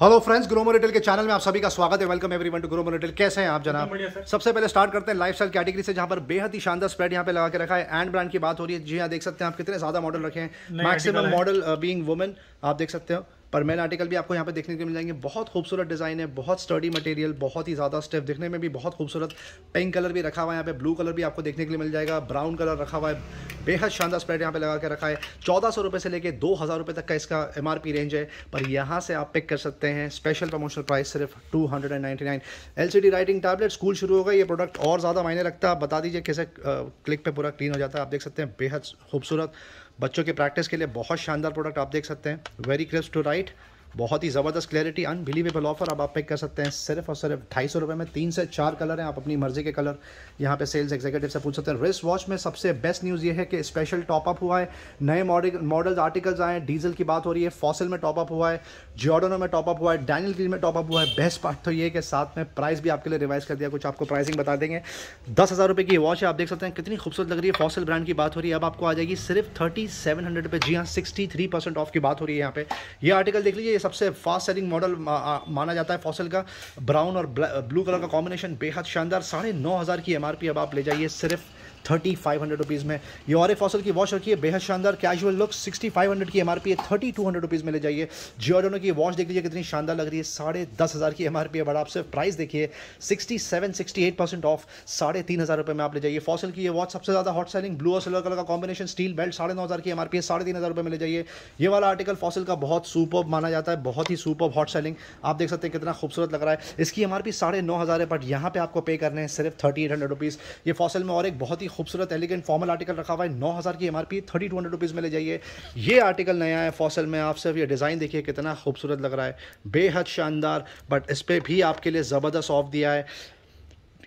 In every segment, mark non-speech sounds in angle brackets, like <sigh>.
Hello friends Gromo retail के channel में आप सभी का स्वागत है। Welcome everyone to Gromo retail कैसे हैं आप जनाब? सबसे पहले स्टार्ट करते हैं लाइफस्टाइल कैटेगरी से जहाँ पर बेहद ही शानदार स्प्रेड यहाँ पे लगा के रखा है। एंड ब्रांड की बात हो रही है जी हाँ देख सकते हैं आप कितने ज़्यादा मॉडल रखे हैं। मैक्सिमम मॉडल बीइंग वुमेन आप देख सकते हो। पर मेन आर्टिकल भी आपको यहाँ पे देखने को मिल जाएँगे। बहुत खूबसूरत डिज़ाइन है, बहुत स्टडी मटेरियल बहुत ही ज़्यादा स्टेप दिखने में भी बहुत खूबसूरत। पिंक कलर भी रखा हुआ है यहाँ पे ब्लू कलर भी आपको देखने के लिए मिल जाएगा। ब्राउन कलर रखा हुआ है, बेहद शानदार स्प्रेड यहाँ पे लगा के रखा है। चौदह सौ से लेके दो हज़ार रुपये तक का इसका एमआरपी रेंज है। पर यहाँ से आप पिक कर सकते हैं। स्पेशल प्रमोशनल प्राइस सिर्फ़ two hundred and ninety nine L C D writing tablet school शुरू होगा ये प्रोडक्ट और ज़्यादा मायने रखता। है बता दीजिए कैसे क्लिक पर पूरा क्लीन हो जाता है। आप देख सकते हैं, बेहद खूबसूरत। बच्चों के प्रैक्टिस के लिए बहुत शानदार प्रोडक्ट आप देख सकते हैं। वेरी क्रिस्प टू राइट बहुत ही ज़बरदस्त क्लैरिटी अनबिलीवेबल ऑफ़र अब आप पिक कर सकते हैं। सिर्फ़ और सिर्फ़ ढाई सौ रुपये में तीन से चार कलर हैं, आप अपनी मर्ज़ी के कलर यहाँ पे सेल्स एग्जीक्यूटिव से पूछ सकते हैं रिस्ट वॉच में सबसे बेस्ट न्यूज़ ये है कि स्पेशल टॉपअप हुआ है। नए मॉडल मॉडल्स आर्टिकल्स आए हैं डीजल की बात हो रही है फॉसिल में टॉपअप हुआ है जॉर्डनो में टॉपअप हुआ है डैनियल ग्रीन में टॉपअप हुआ है। बेस्ट पार्ट तो ये कि साथ में प्राइस भी आपके लिए रिवाइज कर दिया, कुछ आपको प्राइसिंग बता देंगे। दस हज़ार रुपये की वॉच है, आप देख सकते हैं, कितनी खूबसूरत लग रही है फॉसिल ब्रांड की बात हो रही है। अब आपको आ जाएगी सिर्फ़ थर्टी सेवन हंड्रेड जी हाँ सिक्सटी थ्री परसेंट ऑफ़ की बात हो रही है यहाँ पे। ये आर्टिकल देख लीजिए सबसे फास्ट सेलिंग मॉडल माना जाता है फॉसल का। ब्राउन और ब्लू कलर का कॉम्बिनेशन बेहद शानदार। साढ़े नौ हज़ार की एमआरपी अब आप ले जाइए। सिर्फ़ थर्टी फाइव हंड्रेड रुपीज़ में। ये और फॉसल की वॉश रखिए बेहद शानदार casual look sixty five hundred की एम आर पी है, थर्टी टू हंड्रेड रुपीज़ में ले जाइए। जियोडोनो की वॉच देख लीजिए, कितनी शानदार लग रही है, साढ़े दस हज़ार की एम आर पी है बट आप सिर्फ़ प्राइस देखिए sixty seven sixty eight percent off साढ़े तीन हज़ार रुपये में आप ले जाइए। फॉसल की ये वॉच सबसे ज़्यादा हॉट सेलिंग ब्लू और सिल्वर कलर का कॉम्बिनेशन स्टील बेल्ट साढ़े नौ हज़ार की एम आर पी है, साढ़े तीन हज़ार रुपये में ले जाइए। ये वाला आर्टिकल फॉसल का बहुत सुपर माना जाता है, बहुत ही सुपर हॉट सेलिंग आप देख सकते हैं कितना खूबसूरत लग रहा है। इसकी एम आर पी साढ़े नौ हज़ार है बट यहाँ पे आपको पे करने हैं सिर्फ़ थर्टी एट हंड्रेड रुपीज़ ये फॉसल में और एक बहुत ही खूबसूरत एलिगेंट फॉर्मल आर्टिकल रखा हुआ है। नौ हज़ार की M R P thirty two hundred rupees में ले जाइए। ये आर्टिकल नया है फॉसल में। आप सिर्फ़ ये डिज़ाइन देखिए कितना खूबसूरत लग रहा है। बेहद शानदार बट इस पर भी आपके लिए ज़बरदस्त ऑफ़ दिया है।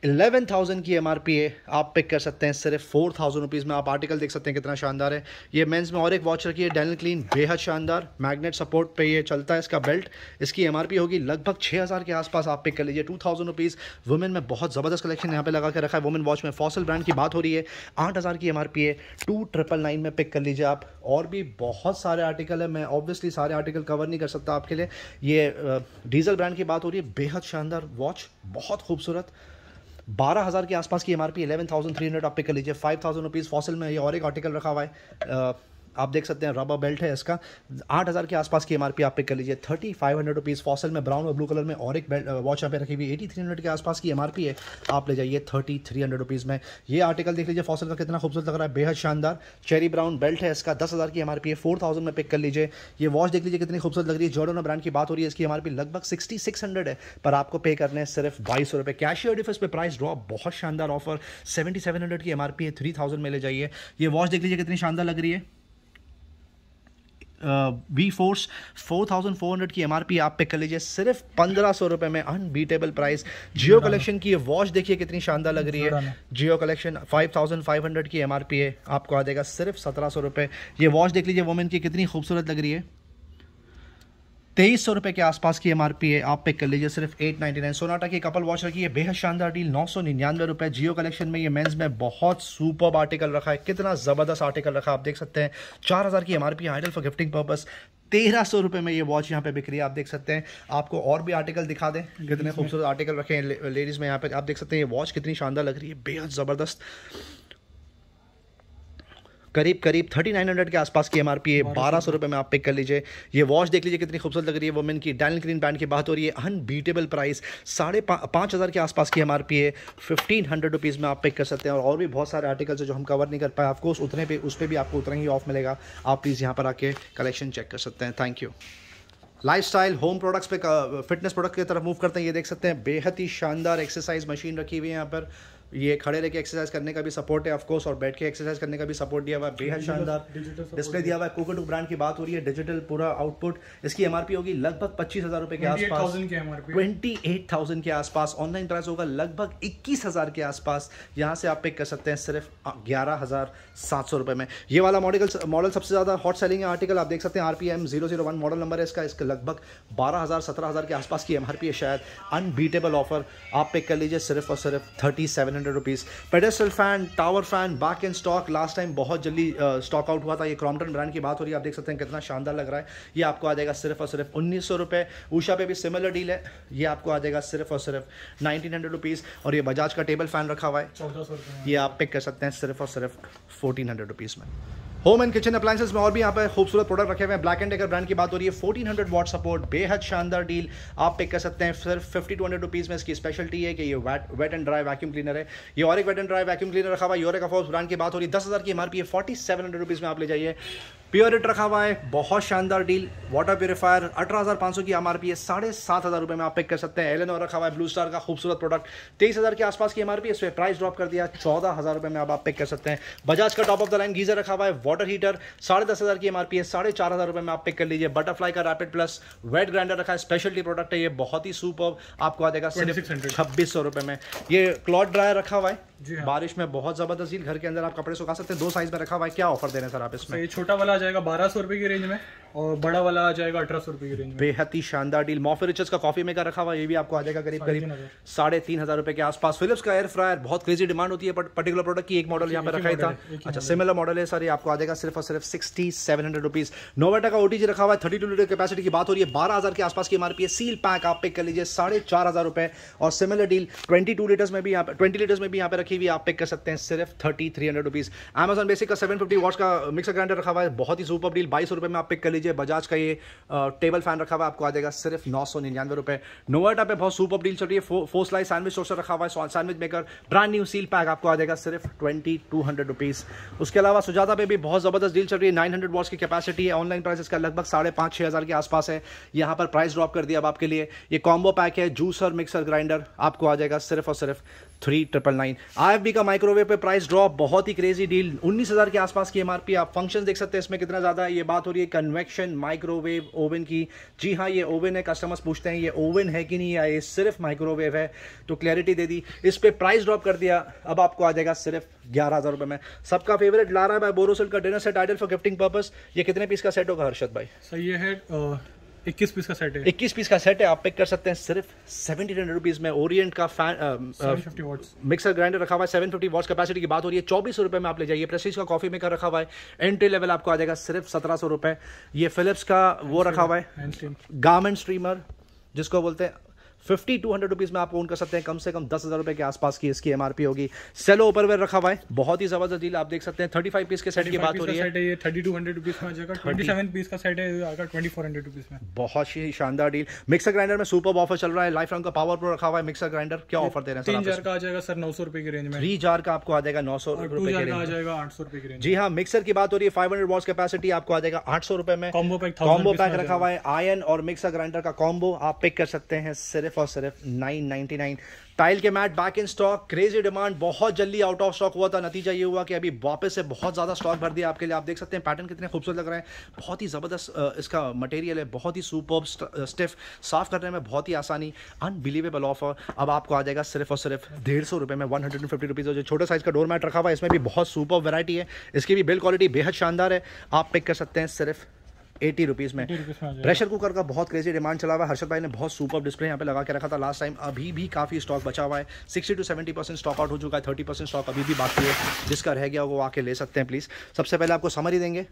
इलेवन थाउज़ेंड की एमआरपी है, आप पिक कर सकते हैं, सिर्फ़ फोर थाउज़ेंड रुपीज़ में आप आर्टिकल देख सकते हैं कितना शानदार है। ये मेंस में और एक वॉच रखी है डेनल क्लीन बेहद शानदार मैग्नेट सपोर्ट पे ये चलता है इसका बेल्ट इसकी एमआरपी होगी लगभग छः हज़ार के आसपास, आप पिक कर लीजिए टू थाउज़ेंड रुपीज़ वुमेन में बहुत ज़बरदस्त कलेक्शन यहाँ पे लगा के रखा है वुमेन वॉच में फॉसल ब्रांड की बात हो रही है। आठ हज़ार की एमआरपी है टू ट्रिपल नाइन में पिक कर लीजिए आप। और भी बहुत सारे आर्टिकल है, मैं ऑब्वियसली सारे आर्टिकल कवर नहीं कर सकता आपके लिए। ये डीजल ब्रांड की बात हो रही है, बेहद शानदार वॉच बहुत खूबसूरत। बारह हज़ार के आसपास की M R P eleven thousand three hundred आप पे कर लीजिए। फाइव थाउज़ेंड रुपीज़ फॉसिल में ये और एक आर्टिकल रखा हुआ है। आप देख सकते हैं रबर बेल्ट है इसका। आठ हज़ार के आसपास की एम आर पी आप पे कर लीजिए। Thirty five hundred rupees Fossil में ब्राउन और ब्लू कलर में और एक बेल्ट वॉच यहाँ पे रखी हुई एटी थ्री हंड्रेड के आसपास की एम है। आप ले जाइए थर्टी थ्री हंड्रेड रुपीज़ में। ये आर्टिकल देख लीजिए फॉसल का कितना खूबसूरत लग रहा है। बेहद शानदार चेरी ब्राउन बेल्ट है इसका। दस हज़ार की एम आर पी है। फोर थाउज़ेंड में पिक कर लीजिए। ये वॉच देख लीजिए कितनी खूबसूरत लग रही है। जॉर्डन ब्रांड की बात हो रही है। इसकी एमआरपी लगभग सिक्सटी सिक्स हंड्रेड है। पर आपको पे करने सिर्फ़ बाईस सौ रुपये कैश डिफेंस पे प्राइस ड्रॉप बहुत शानदार ऑफ़र सेवेंटी सेवन हंड्रेड की एम है। थ्री थाउज़ेंड में ले जाइए। ये वॉच देख लीजिए कितनी शानदार लग रही है। V force four thousand four hundred की एम आर पी आप पे कर लीजिए। सिर्फ़ पंद्रह सौ रुपये में अनबीटेबल प्राइस जियो कलेक्शन की ये वॉच देखिए कितनी शानदार लग रही है। Gio collection five thousand five hundred की एम आर पी है। आपको आ जाएगा सिर्फ़ सत्रह सौ रुपये ये वॉच देख लीजिए वोमेन की कितनी खूबसूरत लग रही है। तेईस सौ रुपये के आसपास की एमआरपी है। आप पिक कर लीजिए सिर्फ़ एट नाइन्टी नाइन सोनाटा की कपल वॉच रखी है। बेहद शानदार डील नौ सौ निन्यानवे रुपये जियो कलेक्शन में ये मेंस में बहुत सुपर आर्टिकल रखा है। कितना ज़बरदस्त आर्टिकल रखा है। आप देख सकते हैं चार हज़ार की MRP ideal for gifting purpose तेरह सौ रुपये में ये वॉच यहाँ पे बिक रही है। आप देख सकते हैं आपको और भी आर्टिकल दिखा दें। कितने खूबसूरत आर्टिकल रखे हैं लेडीज़ में यहाँ पे। आप देख सकते हैं ये वॉच कितनी शानदार लग रही है। बेहद ज़बरदस्त। करीब करीब थर्टी नाइन हंड्रेड के आसपास की एम आर पी है। बारह सौ रुपये में आप पिक कर लीजिए। ये वॉच देख लीजिए कितनी खूबसूरत लग रही है। वुमेन की डैनल ग्रीन बैंड की बात हो रही है। अनबीटेबल प्राइस साढ़े पाँच हज़ार के आसपास की एम आर पी है। फिफ्टीन हंड्रेड रुपीज़ में आप पिक कर सकते हैं। और, और भी बहुत सारे आर्टिकल्स जो हम कवर नहीं कर पाए। ऑफकोर्स उतने पे उस पर भी आपको उतना ही ऑफ़ मिलेगा। आप प्लीज़ यहाँ पर आके कलेक्शन चेक कर सकते हैं। Thank you lifestyle home products पे फिटनेस प्रोडक्ट की तरफ़ मूव करते हैं। ये देख सकते हैं। बेहद ही शानदार एक्सरसाइज मशीन रखी हुई है यहाँ पर। ये खड़े रह के एक्सरसाइज करने का भी सपोर्ट है ऑफकोर्स और बैठ के एक्सरसाइज करने का भी सपोर्ट दिया हुआ है। बेहद शानदार डिस्प्ले दिया हुआ है। कोको टू ब्रांड की बात हो रही है डिजिटल पूरा आउटपुट इसकी एमआरपी होगी लगभग पच्चीस हज़ार रुपए के आसपास। ट्वेंटी एट थाउज़ेंड के आसपास। ऑनलाइन प्राइस होगा लगभग इक्कीस हज़ार के आसपास। यहाँ से आप पिक कर सकते हैं सिर्फ़ ग्यारह हज़ार सात सौ रुपए में। ये वाला मॉडल मॉडल सबसे ज़्यादा हॉट सेलिंग है आर्टिकल आप देख सकते हैं RPM zero zero one model number है। इसका इसका लगभग बारह हज़ार सत्रह हज़ार के आसपास की एमआरपी है शायद। अनबीटेबल ऑफ़र आप पिक कर लीजिए सिर्फ़ और सिर्फ़ thirty seven hundred rupees pedestal fan tower fan back in stock last time बहुत जल्दी स्टॉक आउट हुआ था। ये क्रॉम्पटन ब्रांड की बात हो रही है। आप देख सकते हैं कितना शानदार लग रहा है। ये आपको आ जाएगा सिर्फ़ और सिर्फ़ उन्नीस सौ रुपये ऊषा पे भी सिमिलर डील है। ये आपको आ जाएगा सिर्फ़ और सिर्फ़ नाइनटीन हंड्रेड रुपीज़ और ये बजाज का टेबल फ़ैन रखा हुआ है। चौदह सौ ये आप पिक कर सकते हैं सिर्फ़ और सिर्फ़ फोर्टीन हंड्रेड रुपीज़ में। होम एंड किचन अप्लाइंसेस में और भी यहाँ पे खूबसूरत प्रोडक्ट रखे हुए हैं। ब्लैक एंड डेकर ब्रांड की बात हो रही है। फोर्टीन हंड्रेड वॉट सपोर्ट बेहद शानदार डील आप पिक कर सकते हैं। सिर्फ़ फिफ्टी टू हंड्रेड रुपीज़ में इसकी स्पेशलिटी है कि ये wet wet and dry vacuum cleaner है। ये और एक wet and dry vacuum cleaner रखा हुआ है। यूरिक ऑफ़ ब्रांड की बात हो रही है। दस हज़ार की एमआरपी है। फोर्टी सेवन हंड्रेड रुपीज़ में आप ले जाइए। प्योरिट रखा हुआ है। बहुत शानदार डील वाटर प्योरीफायर अठारह हज़ार पाँच सौ की एम आर पी है। साढ़े सात हज़ार रुपये में आप पिक कर सकते हैं। और रखा हुआ है। ब्लू स्टार का खूबसूरत प्रोडक्ट तेईस हज़ार के आसपास की एम आर पी है। इस पर प्राइस ड्रॉप कर दिया। चौदह हज़ार रुपये में आप पिक कर सकते हैं। बजाज का top of the line geyser रखा हुआ है। वाटर हीटर साढ़े दस हज़ार की एमआरपी है साढ़े चार हज़ार रुपये में आप पिक कर लीजिए। बटरफ्लाई का रैपिड प्लस वेट ग्राइंडर रखा है स्पेशलिटी प्रोडक्ट है ये बहुत ही सुपर आपको आ जाएगा सिर्फ़ छब्बीस सौ रुपये में। ये क्लॉथ ड्रायर रखा हुआ है। हाँ। बारिश में बहुत ज़बरदस्त डील घर के अंदर आप कपड़े सुखा सकते हैं। दो साइज़ में रखा हुआ है क्या ऑफ़र दे रहे हैं सर आप इसमें? ये छोटा वाला आ जाएगा बारह सौ रुपए की रेंज में और बड़ा वाला आ जाएगा अठारह सौ रुपए की रेंज में। बेहद ही शानदार डील मॉफी रिचर्स का कॉफ़ी मेकर रखा हुआ ये भी आपको आ जाएगा करीब करीब साढ़े तीन हज़ार। रुपए के आसपास। फिलिप्स का एयर फ्रायर बहुत क्रेजी डिमांड होती है पर्टिकुलर प्रोडक्ट की एक मॉडल यहाँ पे रखा ही था। अच्छा सिमिलर मॉडल है सर ये आपको आ जाएगा सिर्फ़ और सिर्फ़ sixty seven hundred rupees Novita का ओटीजी रखा हुआ है थर्टी टू लीटर कैपेसिटी की बात हो रही है, बारह हज़ार के आसपास की एमआरपी है सील पैक आप पिक कर लीजिए, साढ़े चार हज़ार रुपए। और similar deal twenty two litres में भी यहाँ पे ट्वेंटी लीटर्स में भी यहाँ पे रखी हुई आप पिक कर सकते हैं, सिर्फ़ thirty three hundred rupees Amazon basic का सेवन फिफ्टी वॉट्स का मिक्सर ग्राइंडर रखा हुआ है, बहुत ही सुपर डील बाईस रुपए में आप पिक कर लीजिए। बजाज का ये टेबल फ़ैन रखा हुआ है, आपको आ जाएगा सिर्फ़ नौ सौ निन्यानवे रुपए। नोवेटा पे बहुत सुपर डील चल रही है फोर स्लाइस सैंडविच टोस्टर रखा हुआ है sandwich maker brand new seal pack आपको आ जाएगा सिर्फ़ ट्वेंटी टू हंड्रेड रुपीज़ उसके अलावा सुजाता पे भी बहुत ज़बरदस्त डील चल रही है। नाइन हंड्रेड वॉट्स की कैपेसिटी है। ऑनलाइन प्राइस इसका लगभग साढ़े पाँच छः हज़ार के आसपास है। यहाँ पर प्राइस ड्रॉप कर दिया अब आपके लिए। ये कॉम्बो पैक है। जूसर मिक्सर ग्राइंडर आपको आ जाएगा सिर्फ़ और सिर्फ़ थ्री ट्रिपल नाइन आई का माइक्रोवेव पे प्राइस ड्रॉप बहुत ही क्रेजी डील उन्नीस हज़ार के आसपास की एमआरपी आप फ़ंक्शन देख सकते हैं, इसमें कितना ज़्यादा है ये बात हो रही है। कन्वेक्शन माइक्रोवेव ओवन की। जी हाँ ये ओवन है। कस्टमर्स पूछते हैं, ये ओवन है कि नहीं? या सिर्फ़ माइक्रोवेव है? तो क्लैरिटी दे दी। इस पर प्राइस ड्रॉप कर दिया। अब आपको आ जाएगा सिर्फ़ ग्यारह हज़ार रुपये में। सबका फेवरेट लारा बाय बोरोसिल का dinner set ideal for gifting purpose ये कितने पीस का सेट होगा हर्षद भाई? सर ये है इक्कीस पीस का सेट है। इक्कीस पीस का सेट है आप पिक कर सकते हैं सिर्फ़ सेवेंटी हंड्रेड रुपीज़ में। ओरिएंट का फ़ैन मिक्सर ग्राइंडर रखा हुआ है सेवन फिफ्टी वॉट्स कैपेसिटी की बात हो रही है। चौबीस रुपए में आप ले जाइए। प्रेस्टीज का कॉफ़ी मेकर रखा हुआ है। एंट्री लेवल आपको आ जाएगा सिर्फ़ सत्रह सौ रुपए। ये फिलिप्स का वो रखा हुआ है। गार्मेंट स्ट्रीमर जिसको बोलते हैं फिफ्टी टू हंड्रेड रुपीज़ में आप ओन कर सकते हैं। कम से कम दस हज़ार रुपए के आसपास की इसकी एमआरपी होगी। सेलो ओपरवेयर रखा हुआ है। बहुत ही ज़बरदस्त डील आप देख सकते हैं। थर्टी फाइव पीस के सेट की बात हो रही है। थर्टी टू हंड्रेड रुपीज़ में जाएगा। ट्वेंटी सेवन पीस का सेट है ट्वेंटी फोर हंड्रेड रुपीज़ में। बहुत ही शानदार डील मिक्सर ग्राइंडर में सुपर ऑफ़र चल रहा है। लाइफ रंग का पावर प्रो रखा हुआ है। मिक्सर ग्राइंडर क्या ऑफ़र दे रहे हैं तीन सर जार का आ जाएगा सर नौ सौ रुपए की रेंज में। थ्री जार का आपको आ जाएगा नौ सौ रुपए आ जाएगा आठ सौ रुपए की रेंज जी हाँ मिक्सर की बात हो रही है। फाइव हंड्रेड वॉट्स कैपेसिटी आपको आ जाएगा आठ सौ रुपए में। कॉम्बो पैक कॉम्बो पैक रखा हुआ है। आयन और मिक्सर ग्राइंडर का कॉम्बो आप पिक कर सकते हैं सिर्फ़ और सिर्फ़ नाइन नाइनटी नाइन टाइल के mat back in stock crazy demand बहुत जल्दी आउट ऑफ़ स्टॉक हुआ था। नतीजा ये हुआ कि अभी वापस से बहुत ज़्यादा स्टॉक भर दिया आपके लिए। आप देख सकते हैं पैटर्न कितने खूबसूरत लग रहे हैं। बहुत ही ज़बरदस्त इसका मटेरियल है। बहुत ही सुपर स्टिफ साफ़ करने में बहुत ही आसानी। अनबिलीवेबल ऑफ़र अब आपको आ जाएगा सिर्फ़ और सिर्फ़ डेढ़ सौ रुपये में वन हंड्रेड फिफ्टी रुपीज़ जो छोटे साइज़ का डोर मैट रखा हुआ है, इसमें भी बहुत सुपर वैरायटी है। इसकी भी बिल्ड क्वालिटी बेहद शानदार है। आप पिक कर सकते हैं सिर्फ़ एटी रुपीज़ में। प्रेशर कुकर का बहुत क्रेजी डिमांड चला हुआ है। हर्षद भाई ने बहुत सुपर डिस्प्ले यहाँ पे लगा के रखा था। लास्ट टाइम अभी भी काफ़ी स्टॉक बचा हुआ है। 60 टू 70 परसेंट स्टॉक आउट हो चुका है। 30 परसेंट स्टॉक अभी भी बाकी है। जिसका रह गया वो आके ले सकते हैं प्लीज़ सबसे पहले आपको समरी देंगे।